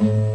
you.